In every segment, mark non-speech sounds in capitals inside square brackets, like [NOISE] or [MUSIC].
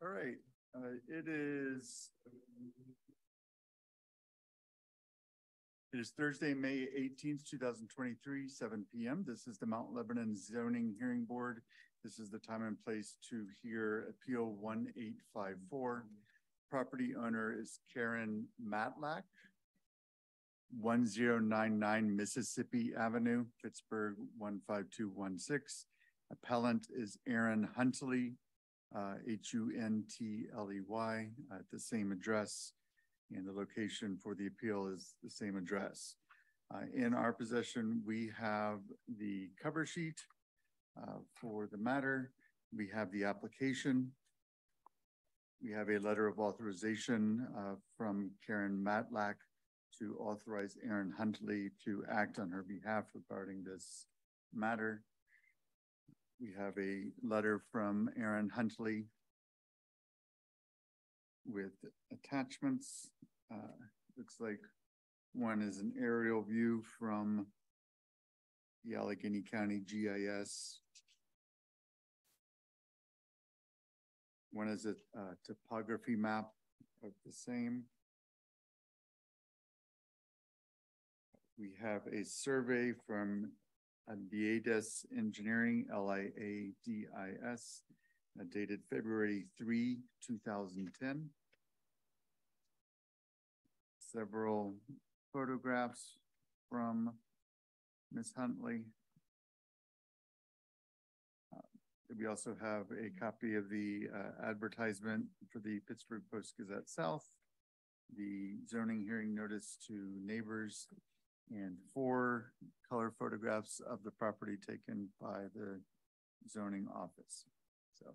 All right, uh, it is. It is Thursday, May eighteenth, two thousand twenty-three, seven P M. This is the Mount Lebanon Zoning Hearing Board. This is the time and place to hear Appeal one eight five four. Property owner is Karen Matlack. One zero nine nine Mississippi Avenue, Pittsburgh, one five two one six. Appellant is Aaron Huntley, H U N T L E Y, at the same address. And the location for the appeal is the same address. Uh, in our possession, we have the cover sheet uh, for the matter. We have the application. We have a letter of authorization uh, from Karen Matlack to authorize Aaron Huntley to act on her behalf regarding this matter. We have a letter from Aaron Huntley with attachments. Uh, looks like one is an aerial view from the Allegheny County GIS. One is a topography map of the same. We have a survey from Liadis Engineering, L-I-A-D-I-S, uh, dated February 3, 2010. Several photographs from Ms. Huntley. Uh, we also have a copy of the uh, advertisement for the Pittsburgh Post Gazette South, the zoning hearing notice to neighbors, and four color photographs of the property taken by the zoning office. So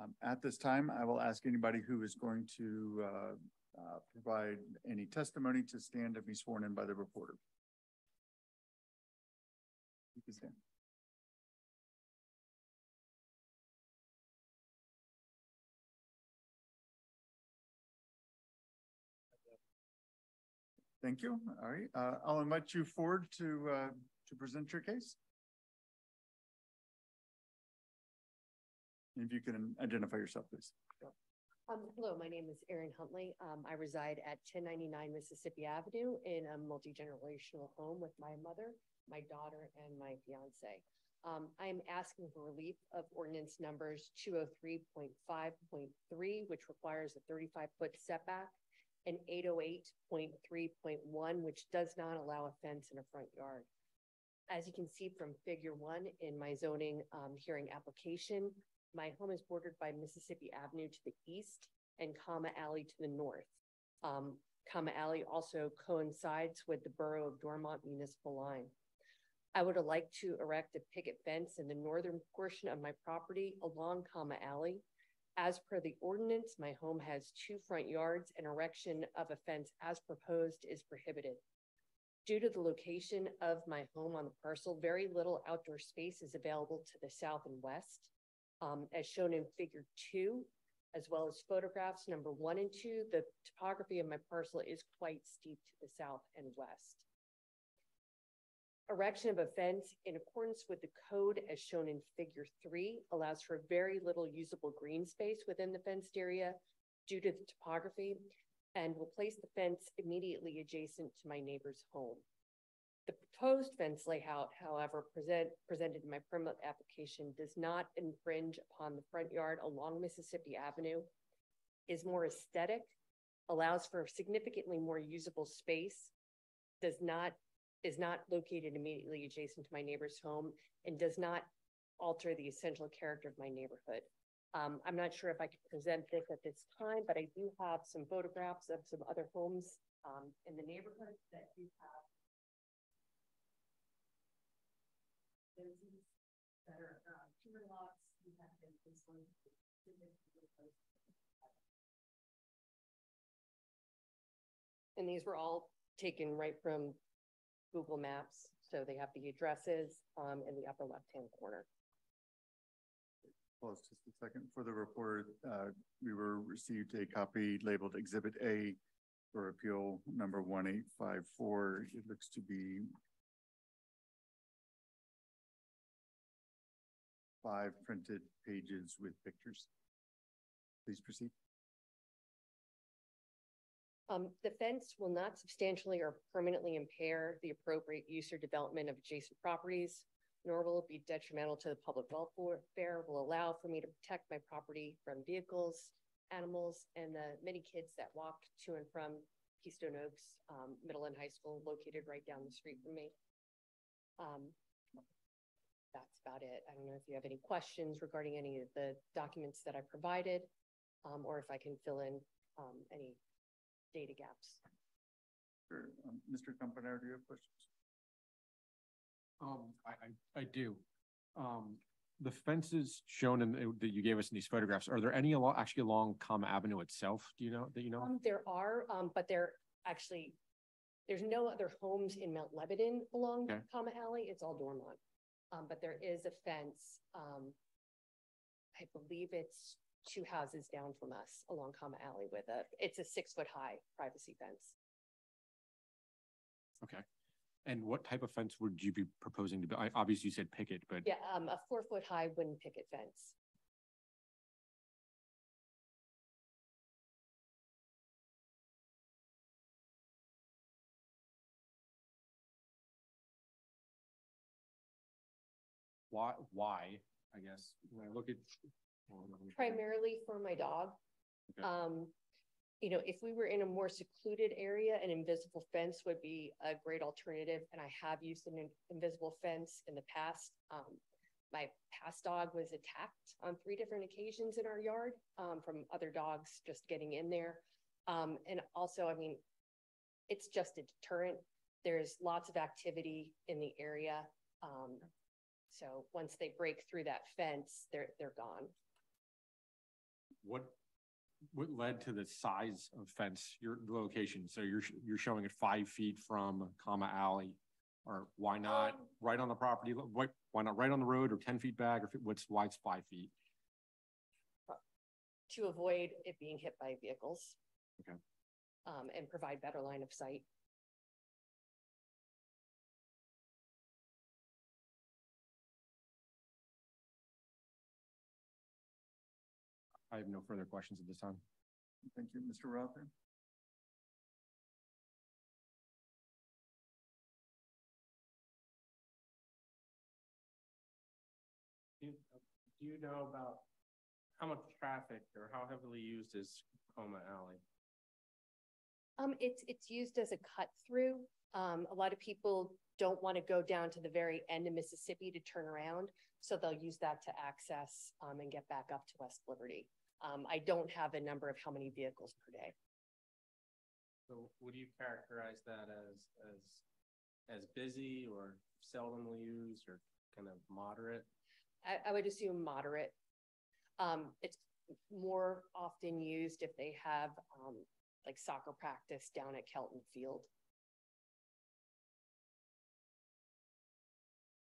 um, at this time, I will ask anybody who is going to uh, uh, provide any testimony to stand and be sworn in by the reporter. You can stand. Thank you. All right. Uh, I'll invite you forward to uh, to present your case. If you can identify yourself, please. Um, hello, my name is Erin Huntley. Um, I reside at ten ninety-nine Mississippi Avenue in a multi-generational home with my mother, my daughter, and my fiance. Um, I am asking for relief of ordinance numbers two oh three point five point three, which requires a thirty-five foot setback, and eight oh eight point three point one, which does not allow a fence in a front yard. As you can see from figure one in my zoning, um, hearing application, my home is bordered by Mississippi Avenue to the east and Comma Alley to the north. Um, Comma Alley also coincides with the Borough of Dormont municipal line. I would like to erect a picket fence in the northern portion of my property along Comma Alley. As per the ordinance, my home has two front yards and erection of a fence as proposed is prohibited. Due to the location of my home on the parcel, very little outdoor space is available to the south and west um, as shown in figure two, as well as photographs number one and two, the topography of my parcel is quite steep to the south and west. Erection of a fence in accordance with the code as shown in figure three allows for very little usable green space within the fenced area due to the topography and will place the fence immediately adjacent to my neighbor's home. The proposed fence layout, however, present, presented in my permit application does not infringe upon the front yard along Mississippi Avenue, is more aesthetic, allows for significantly more usable space, does not, is not located immediately adjacent to my neighbor's home, and does not alter the essential character of my neighborhood. Um, I'm not sure if I could present this at this time, but I do have some photographs of some other homes um, in the neighborhood that do have been And these were all taken right from Google Maps. So they have the addresses um, in the upper left-hand corner. Pause just a second. For the report, uh, we were received a copy labeled Exhibit A for appeal number 1854. It looks to be five printed pages with pictures. Please proceed. Um, the fence will not substantially or permanently impair the appropriate use or development of adjacent properties, nor will it be detrimental to the public welfare, will allow for me to protect my property from vehicles, animals, and the many kids that walk to and from Keystone Oaks, um, Middle and High School located right down the street from me. Um, that's about it. I don't know if you have any questions regarding any of the documents that I provided, um, or if I can fill in, um, any data gaps. Sure. Um, Mr. Campagnaro, do you have questions? Um, I, I, I do. Um, the fences shown in, uh, that you gave us in these photographs, are there any along, actually along Comma Avenue itself? Do you know, that you know? Um, there are, um, but there actually, there's no other homes in Mount Lebanon along Okay. Common Alley. It's all Dormont. Um, but there is a fence, um, I believe it's two houses down from us along Common Alley with a, it's a six foot high privacy fence. Okay. And what type of fence would you be proposing to be? I, obviously you said picket, but Yeah, um, a four foot high wooden picket fence. why, why, I guess, when I look at. Primarily for my dog. Okay. Um, you know, if we were in a more secluded area, an invisible fence would be a great alternative, and I have used an in- invisible fence in the past. Um, my past dog was attacked on three different occasions in our yard, um, from other dogs just getting in there. Um, and also, I mean, it's just a deterrent. There's lots of activity in the area. Um, so once they break through that fence, they're, they're gone. What, what led to the size of fence, your location? So you're, you're showing it five feet from comma alley? Or why not Um, right on the property? Why, why not right on the road or ten feet back or what's, why it's five feet? to avoid it being hit by vehicles. Okay. Um, and provide better line of sight. I have no further questions at this time. Thank you. Mr. Rother? Do you, do you know about how much traffic or how heavily used is Coma Alley? Um, it's, it's used as a cut through. Um, a lot of people don't want to go down to the very end of Mississippi to turn around. So they'll use that to access, um, and get back up to West Liberty. Um, I don't have a number of how many vehicles per day. So would you characterize that as, as, as busy or seldomly used or kind of moderate? I, I would assume moderate. Um, it's more often used if they have, um, like soccer practice down at Kelton Field.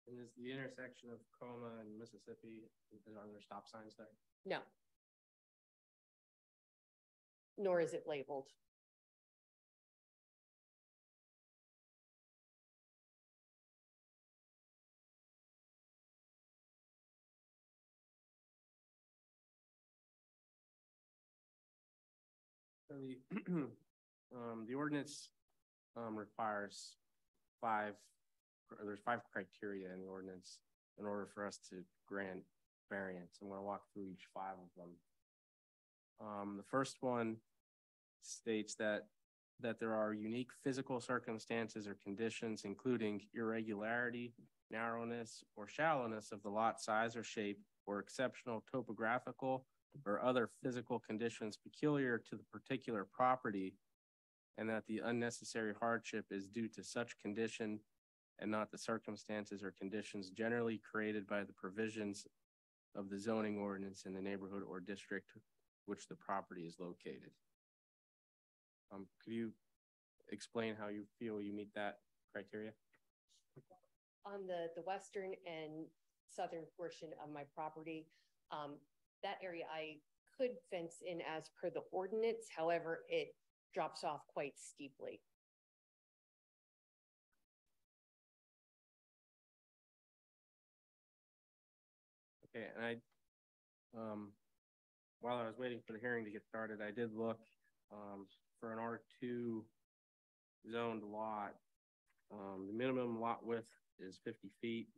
And is the intersection of Coma and Mississippi, are there stop signs there? No. Nor is it labeled. The, [CLEARS THROAT] um, the ordinance, um, requires five, there's five criteria in the ordinance in order for us to grant variance. I'm gonna walk through each five of them. Um, the first one states that, that there are unique physical circumstances or conditions, including irregularity, narrowness, or shallowness of the lot size or shape, or exceptional topographical or other physical conditions peculiar to the particular property, and that the unnecessary hardship is due to such condition and not the circumstances or conditions generally created by the provisions of the zoning ordinance in the neighborhood or district which the property is located. Um, could you explain how you feel you meet that criteria? On the, the western and southern portion of my property, um, that area I could fence in as per the ordinance, however, it drops off quite steeply. Okay, and I, um, while I was waiting for the hearing to get started, I did look, um, for an R two zoned lot. Um, the minimum lot width is fifty feet.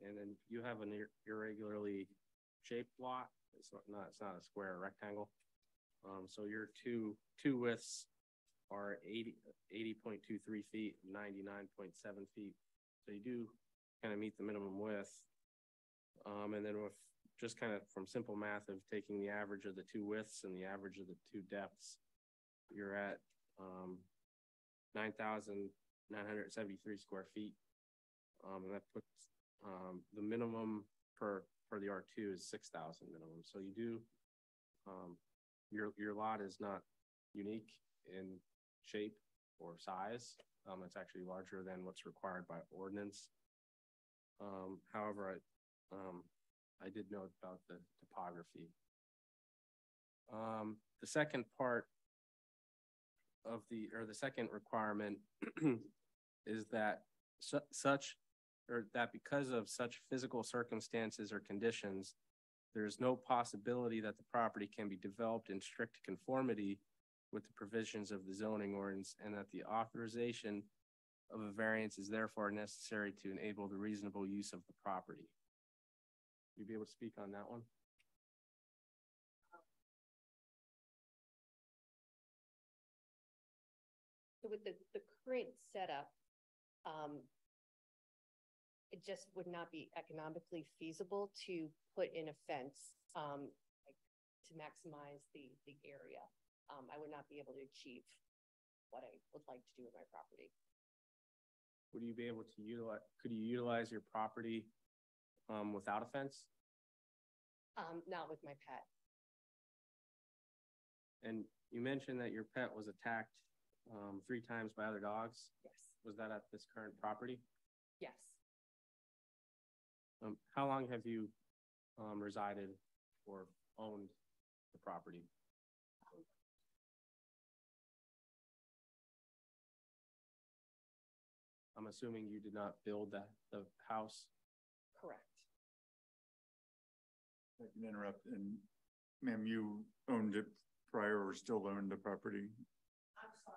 And then you have an ir- irregularly shaped lot. It's not- it's not a square rectangle. Um, so your two, two widths are 80 80.23 feet, ninety-nine point seven feet. So you do kind of meet the minimum width. Um, and then with, just kind of from simple math of taking the average of the two widths and the average of the two depths, you're at, um, nine thousand nine hundred seventy-three square feet. Um, and that puts, um, the minimum for, for the R two is six thousand minimum, so you do, um, your, your lot is not unique in shape or size. Um, it's actually larger than what's required by ordinance. Um, however, I, um, I did note about the topography. Um, the second part of the, or the second requirement [CLEARS THROAT] is that su- such, or that because of such physical circumstances or conditions, there is no possibility that the property can be developed in strict conformity with the provisions of the zoning ordinance and that the authorization of a variance is therefore necessary to enable the reasonable use of the property. You be able to speak on that one? So with the, the current setup, um, it just would not be economically feasible to put in a fence, um, like, to maximize the, the area. Um, I would not be able to achieve what I would like to do with my property. Would you be able to utilize, could you utilize your property um, without a fence? Um, not with my pet. And you mentioned that your pet was attacked um, three times by other dogs. Yes, Was that at this current property? yes. Um, how long have you um, resided or owned the property? I'm assuming you did not build that, the house. Correct. I can interrupt and ma'am, you owned it prior or still own the property? I'm sorry.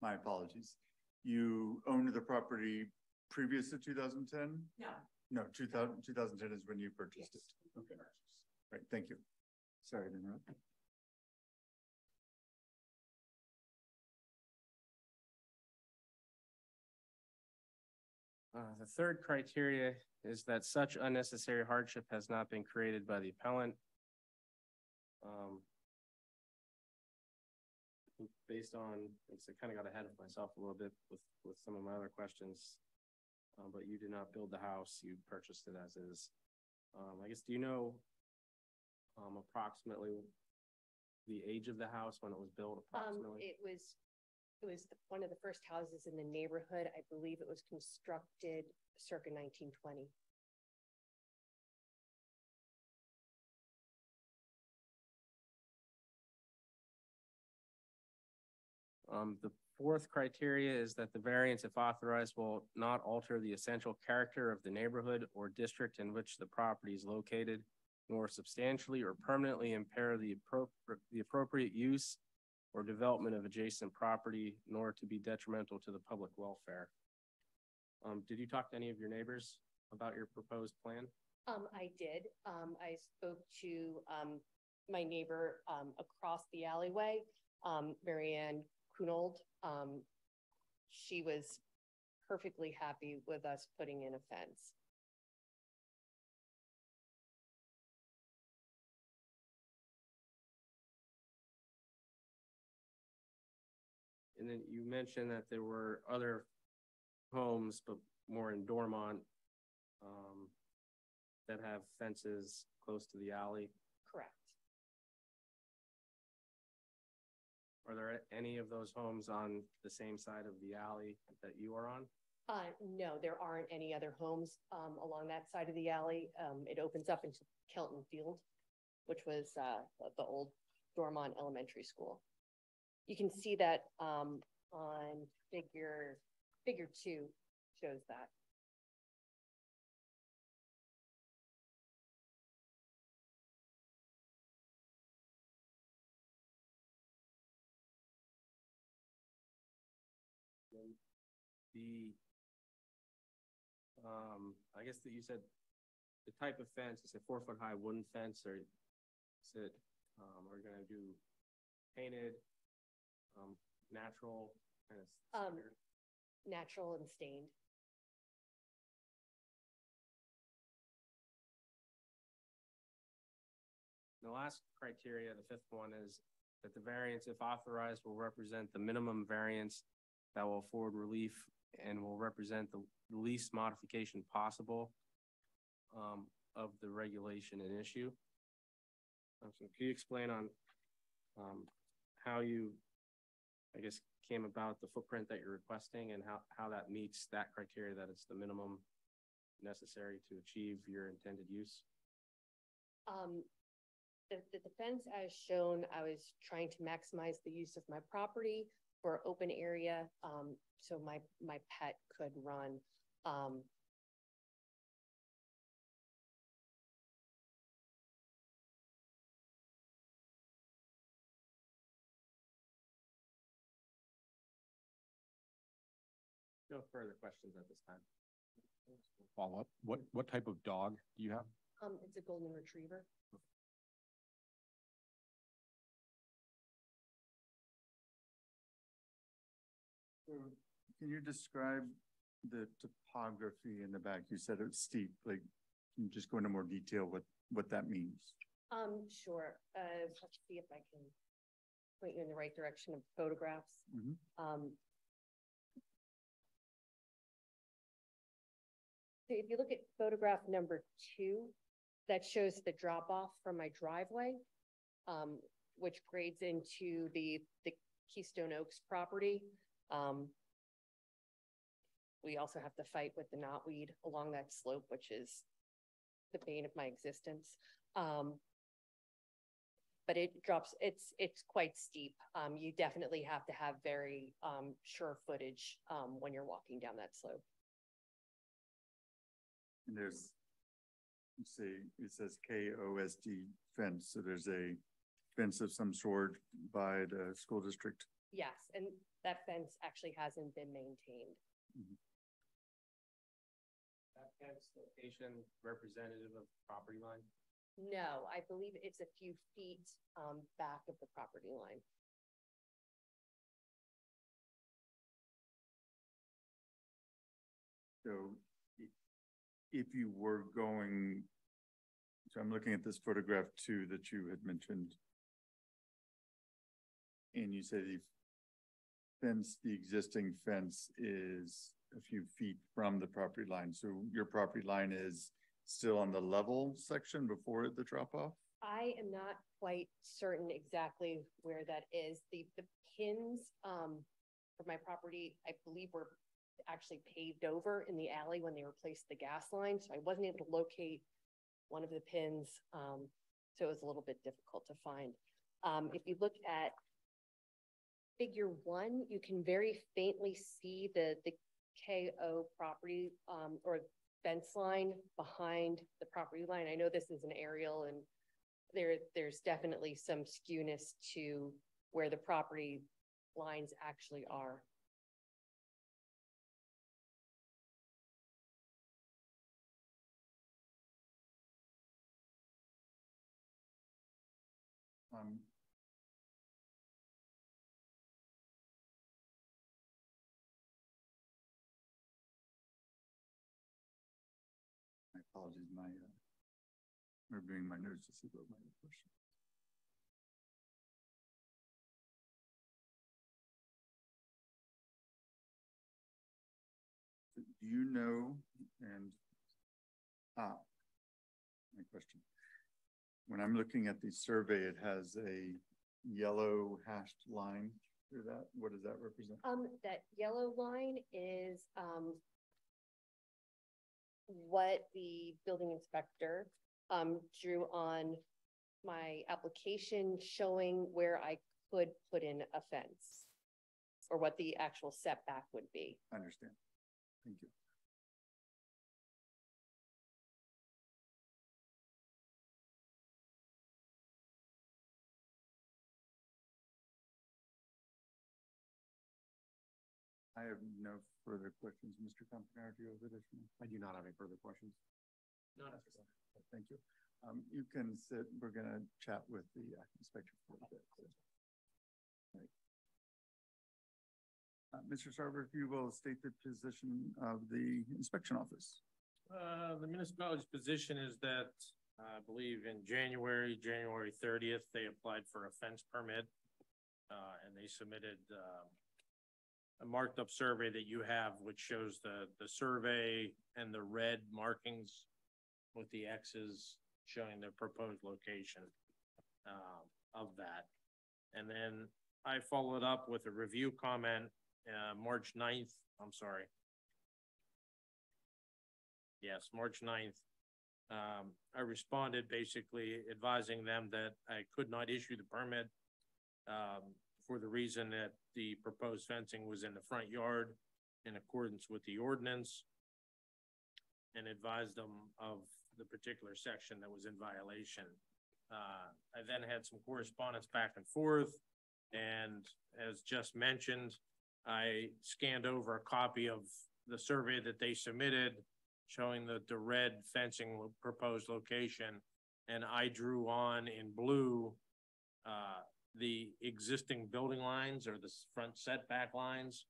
My apologies. You owned the property previous to two thousand ten? No. No, 2000 2010 is when you purchased it. Okay. Right, thank you. Sorry to interrupt. Uh, the third criteria is that such unnecessary hardship has not been created by the appellant. Um. Based on, I kind of got ahead of myself a little bit with, with some of my other questions. Um, but you did not build the house, you purchased it as is. Um, I guess, do you know, um, approximately the age of the house when it was built Um, approximately? it was, it was one of the first houses in the neighborhood. I believe it was constructed circa nineteen twenty. Um, the fourth criteria is that the variance, if authorized, will not alter the essential character of the neighborhood or district in which the property is located, nor substantially or permanently impair the appropri- the appropriate use or development of adjacent property, nor to be detrimental to the public welfare. Um, did you talk to any of your neighbors about your proposed plan? Um, I did. Um, I spoke to, um, my neighbor, um, across the alleyway, um, Marianne Kunold. She was perfectly happy with us putting in a fence. And then you mentioned that there were other homes, but more in Dormont, um, that have fences close to the alley. Correct. Are there any of those homes on the same side of the alley that you are on? Uh, no, there aren't any other homes, um, along that side of the alley. Um, it opens up into Kelton Field, which was, uh, the- the old Dormont Elementary School you can see that um, on figure, figure two shows that. The, um, I guess that you said the type of fence, is a four foot high wooden fence or is it, um, are we gonna do painted? Um, natural kind of? Um, Natural and stained. The last criteria, the fifth one is that the variance, if authorized, will represent the minimum variance that will afford relief and will represent the least modification possible um, of the regulation in issue. Uh, So can you explain on um, how you, I guess, came about the footprint that you're requesting and how, how that meets that criteria that it's the minimum necessary to achieve your intended use? Um, the, the defense as shown, I was trying to maximize the use of my property for open area, um, so my, my pet could run. Um, No further questions at this time. Follow up, what, what type of dog do you have? um, it's a golden retriever. So Can you describe the topography in the back? You said it's steep, like, can you just go into more detail what, what that means? Um, sure, uh, let's see if I can point you in the right direction of photographs. Mhm. Um. So if you look at photograph number two, that shows the drop off from my driveway, um, which grades into the, the Keystone Oaks property. Um. We also have to fight with the knotweed along that slope, which is the bane of my existence. Um, but it drops, it's, it's quite steep. Um, you definitely have to have very, um, sure footage, um, when you're walking down that slope. And there's, you say, it says K O S D fence, so there's a fence of some sort by the school district. Yes, and that fence actually hasn't been maintained. That fence location representative of property line? No, I believe it's a few feet, um, back of the property line. So i- if you were going, so I'm looking at this photograph too that you had mentioned. And you said the fence, the existing fence is a few feet from the property line. So your property line is still on the level section before the drop off? I am not quite certain exactly where that is. The, the pins, um, for my property, I believe were actually paved over in the alley when they replaced the gas line, so I wasn't able to locate one of the pins, um, so it was a little bit difficult to find. Um, if you look at figure one, you can very faintly see the, the KO property, um, or fence line behind the property line. I know this is an aerial and there, there's definitely some skewness to where the property lines actually are. Apologies, my, uh, reviewing my notes to see what my question. Do you know, and, ah, my question. When I'm looking at the survey, it has a yellow hashed line through that. What does that represent? Um, that yellow line is, um, what the building inspector, um, drew on my application showing where I could put in a fence or what the actual setback would be. I understand. Thank you. I I have no further questions. Mr. Campanaro, do you have additional? I do not have any further questions. Not necessarily. Thank you. Um, you can sit, we're gonna chat with the uh, inspector for a bit. so. Right. Uh, Mr. Sarver, if you will state the position of the inspection office. Uh, the municipality's position is that, I believe in January, January thirtieth, they applied for a fence permit. Uh, and they submitted, um, a marked up survey that you have, which shows the, the survey and the red markings with the X's showing the proposed location, um, of that. And then I followed up with a review comment, uh, March 9th, I'm sorry, Yes, March 9th. Um, I responded basically advising them that I could not issue the permit. Um, for the reason that the proposed fencing was in the front yard in accordance with the ordinance. And advised them of the particular section that was in violation. Uh, I then had some correspondence back and forth. And as just mentioned, I scanned over a copy of the survey that they submitted showing the, the red fencing lo- proposed location. And I drew on in blue, uh, the existing building lines or the front setback lines.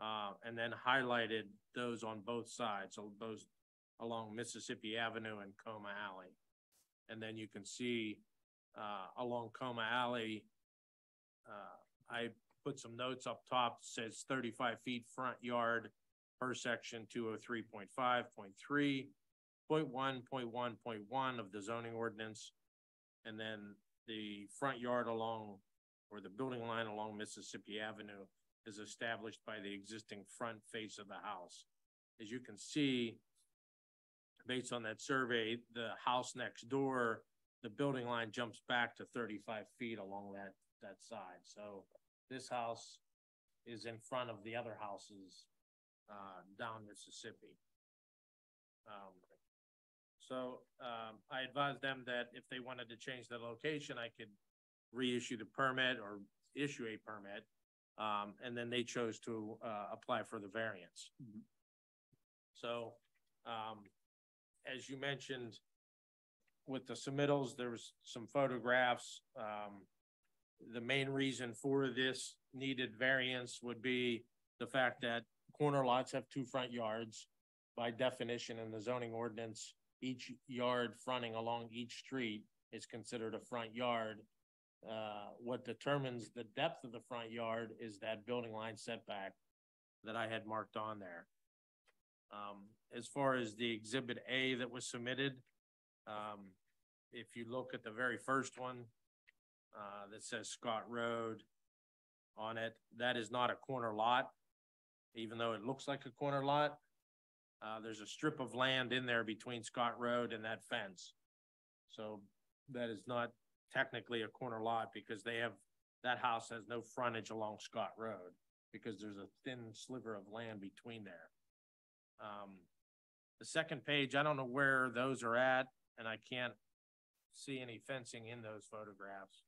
Uh, and then highlighted those on both sides, so those along Mississippi Avenue and Coma Alley. And then you can see, uh, along Coma Alley, uh, I put some notes up top, says thirty-five feet front yard, per section two oh three point five point three, point one, point one, point one of the zoning ordinance. And then the front yard along, or the building line along Mississippi Avenue is established by the existing front face of the house. As you can see, based on that survey, the house next door, the building line jumps back to thirty-five feet along that, that side. So this house is in front of the other houses uh, down Mississippi. Um, so, um, I advised them that if they wanted to change the location, I could reissue the permit or issue a permit. Um, and then they chose to, uh, apply for the variance. Mhm. So, um, as you mentioned, with the submittals, there was some photographs, um, the main reason for this needed variance would be the fact that corner lots have two front yards. By definition in the zoning ordinance, each yard fronting along each street is considered a front yard. Uh, what determines the depth of the front yard is that building line setback that I had marked on there. Um, as far as the exhibit A that was submitted, um, if you look at the very first one, uh, that says Scott Road on it, that is not a corner lot even though it looks like a corner lot. Uh, there's a strip of land in there between Scott Road and that fence. So that is not technically a corner lot because they have, that house has no frontage along Scott Road because there's a thin sliver of land between there. Um, the second page, I don't know where those are at and I can't see any fencing in those photographs.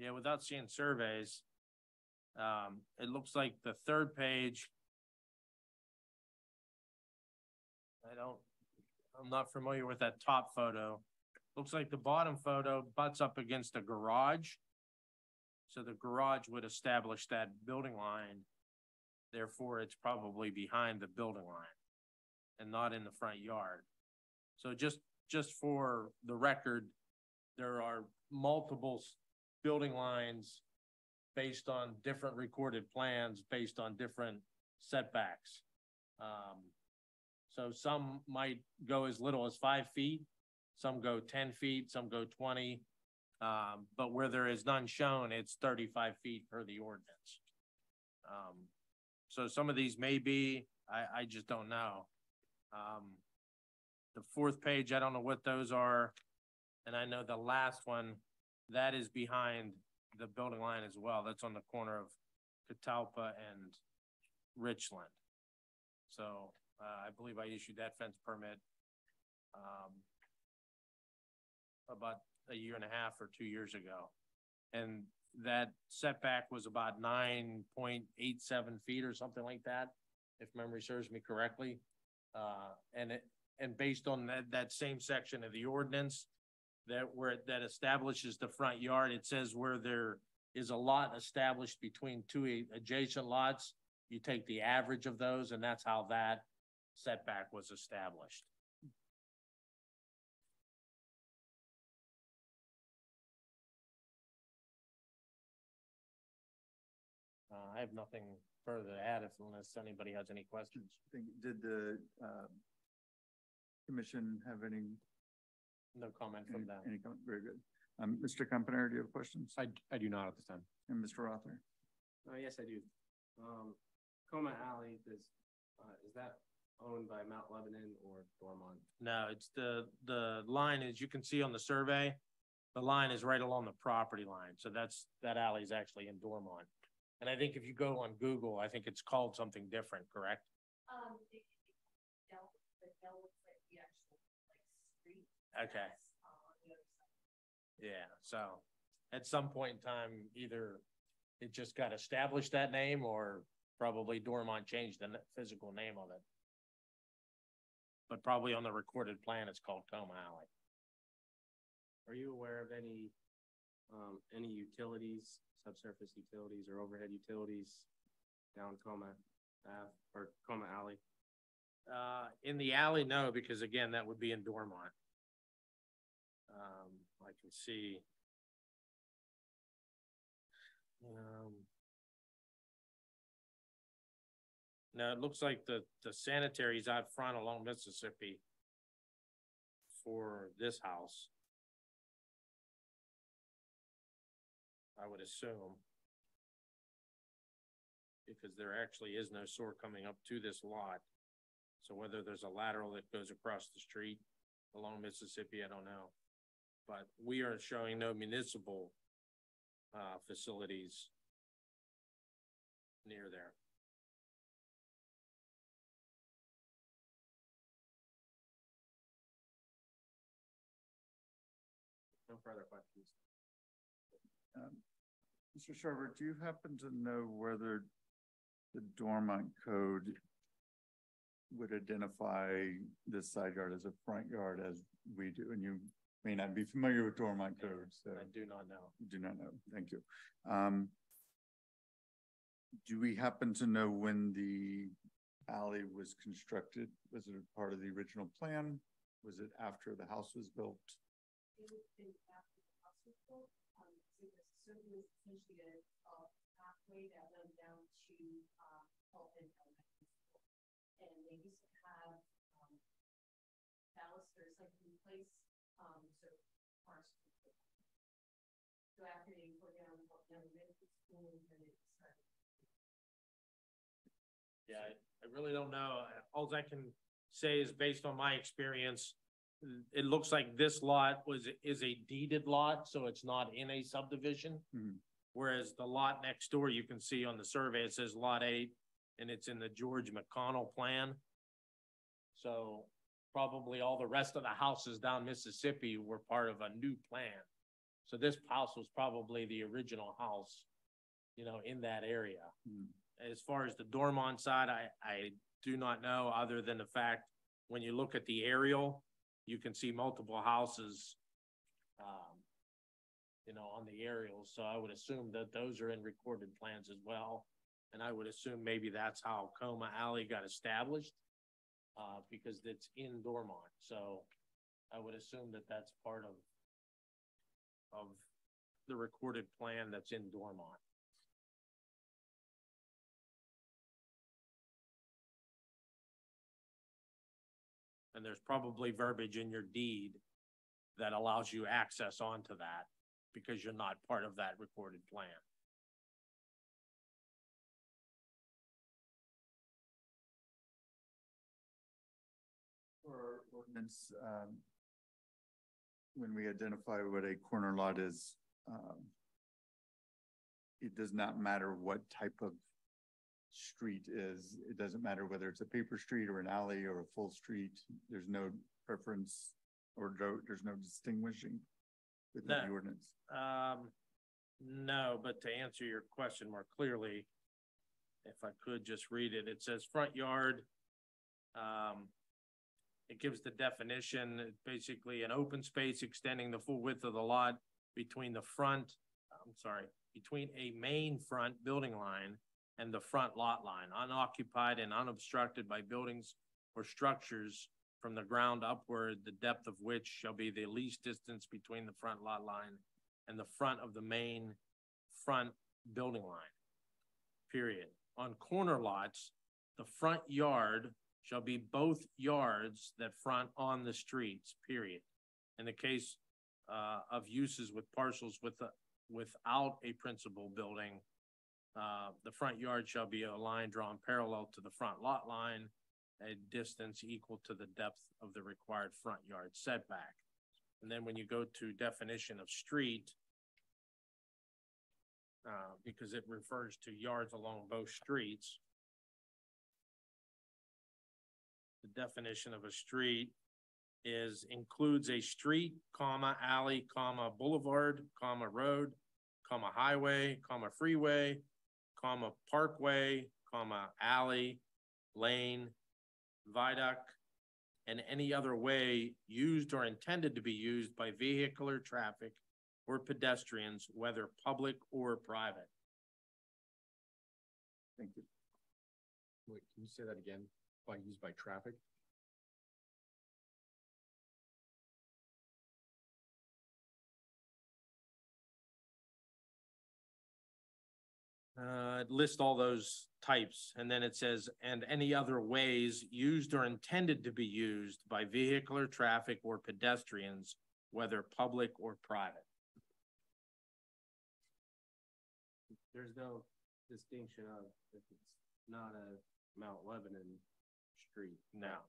Yeah, without seeing surveys, um, it looks like the third page. I don't, I'm not familiar with that top photo. Looks like the bottom photo butts up against a garage. So the garage would establish that building line. Therefore, it's probably behind the building line and not in the front yard. So just, just for the record, there are multiple building lines based on different recorded plans, based on different setbacks. Um, so some might go as little as five feet, some go ten feet, some go twenty. Um, but where there is none shown, it's thirty-five feet per the ordinance. Um, so some of these may be, I, I just don't know. Um, the fourth page, I don't know what those are. And I know the last one, that is behind the building line as well. That's on the corner of Catalpa and Richland. So, uh, I believe I issued that fence permit, um, about a year and a half or two years ago. And that setback was about nine point eight seven feet or something like that, if memory serves me correctly. Uh, and it, and based on that, that same section of the ordinance, that where, that establishes the front yard, it says where there is a lot established between two adjacent lots, you take the average of those, and that's how that setback was established. Uh, I have nothing further to add if unless anybody has any questions. Did the, uh, commission have any, No comment from them. any comment? Very good. Um, Mr. Compner, do you have questions? I, I do not at this time. And Mr. Rother? Uh, yes, I do. Um, Coma Alley, does, uh, is that owned by Mount Lebanon or Dormont? No, it's the, the line, as you can see on the survey, the line is right along the property line. So that's, that alley is actually in Dormont. And I think if you go on Google, I think it's called something different, correct? Um, it, Del, but Del looks like the actual, like, street. Okay. that's, on the other side. Yeah, so at some point in time, either it just got established that name or probably Dormont changed the physical name of it. But probably on the recorded plan, it's called Coma Alley. Are you aware of any, um, any utilities, subsurface utilities or overhead utilities down Coma Ave or Coma Alley? Uh, in the alley, no, because again, that would be in Dormont. Um, I can see. Um. No, it looks like the, the sanitary's out front along Mississippi. For this house. I would assume. Because there actually is no sewer coming up to this lot. So whether there's a lateral that goes across the street along Mississippi, I don't know. But we are showing no municipal uh, facilities near there. Mr. Sherber, do you happen to know whether the Dormont code would identify this side yard as a front yard as we do? And you may not be familiar with Dormont code, so I do not know. do not know. Thank you. Um, do we happen to know when the alley was constructed? Was it a part of the original plan? Was it after the house was built? It would have been after the house was built, it was essentially a, a pathway that went down to, Health Elementary School. And they used to have, um, ballast or something in place, um, so cars. could go. So after they tore down Health Elementary School, then it started. Yeah, I, I really don't know. All I can say is based on my experience, it looks like this lot was, is a deeded lot, so it's not in a subdivision. Mhm. Whereas the lot next door, you can see on the survey, it says lot eight, and it's in the George McConnell plan. So probably all the rest of the houses down Mississippi were part of a new plan. So this house was probably the original house, you know, in that area. Hmm. As far as the Dormont side, I, I do not know, other than the fact, when you look at the aerial, you can see multiple houses, um, you know, on the aerials, so I would assume that those are in recorded plans as well. And I would assume maybe that's how Coma Alley got established, uh, because it's in Dormont, so I would assume that that's part of of the recorded plan that's in Dormont. And there's probably verbiage in your deed that allows you access onto that because you're not part of that recorded plan. For ordinance, um, when we identify what a corner lot is, um, it does not matter what type of street is. It doesn't matter whether it's a paper street or an alley or a full street. There's no preference or no- there's no distinguishing within the ordinance. Um, no, but to answer your question more clearly, if I could just read it, it says front yard. Um, it gives the definition, basically an open space extending the full width of the lot between the front, I'm sorry, between a main front building line and the front lot line, unoccupied and unobstructed by buildings or structures from the ground upward, the depth of which shall be the least distance between the front lot line and the front of the main front building line. Period. On corner lots, the front yard shall be both yards that front on the streets, period. In the case uh, of uses with parcels with, a- without a principal building, uh, the front yard shall be a line drawn parallel to the front lot line, a distance equal to the depth of the required front yard setback. And then when you go to definition of street, uh, because it refers to yards along both streets. The definition of a street is includes a street, comma, alley, comma, boulevard, comma, road, comma, highway, comma, freeway, comma, parkway, comma, alley, lane, viaduct, and any other way used or intended to be used by vehicular traffic or pedestrians, whether public or private. Thank you. Wait, can you say that again? By used by traffic? Uh, list all those types, and then it says, and any other ways used or intended to be used by vehicular traffic or pedestrians, whether public or private. There's no distinction of if it's not a Mount Lebanon street. Now,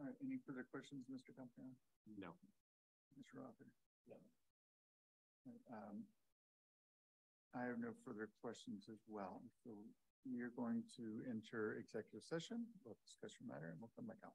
All right, any further questions, Mr. Compion? No. Mr. Rother? No. Um, I have no further questions as well, so we are going to enter executive session, we'll discuss your matter, and we'll come back out.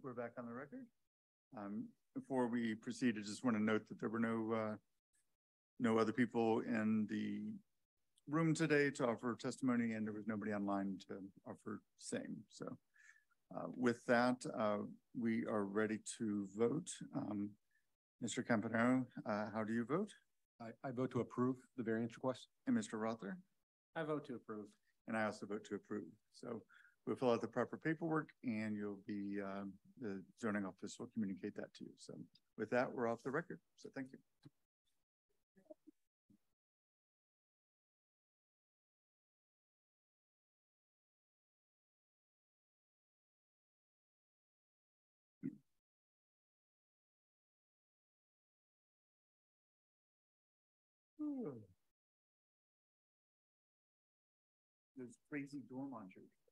We're back on the record. Um, before we proceed, I just want to note that there were no, uh, no other people in the room today to offer testimony and there was nobody online to offer same. So, uh, with that, uh, we are ready to vote. Um, Mr. Campanaro, uh, how do you vote? I, I vote to approve the variance request. And Mr. Rother? I vote to approve. And I also vote to approve. So we'll fill out the proper paperwork and you'll be, um, the zoning office will communicate that to you. So with that, we're off the record. So thank you. Those crazy door launchers.